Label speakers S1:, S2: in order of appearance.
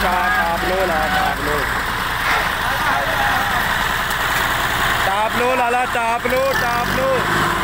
S1: Tablo lah, tablo. Tablo lah lah, tablo, tablo.